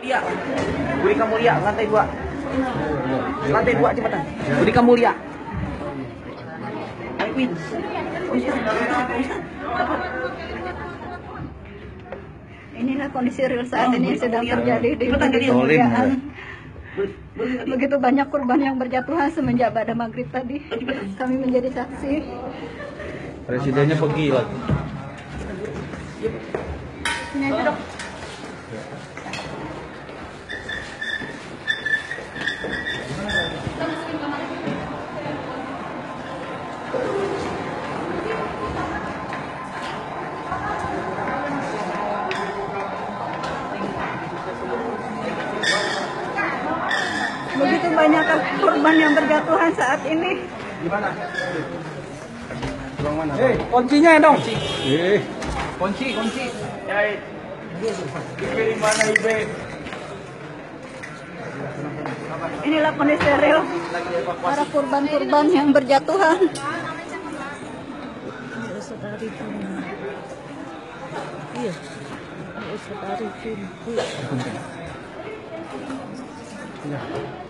Mulia, Budi Kamulia, lantai dua. Lantai dua cepetan. Budi Kamulia. Ayo, iya. Inilah kondisi real saat ini yang sedang terjadi di Budi. Kemuliaan. Budi- Begitu banyak korban yang berjatuhan semenjak pada maghrib tadi. Kami menjadi saksi. Presidennya pergi lagi. Ini aja dok. Begitu banyak korban yang berjatuhan saat ini. Eh, kuncinya dong. Eh, Kunci, kunci. Ya, Ibe di mana Ibe? Inilah kondisi real para korban-korban yang berjatuhan.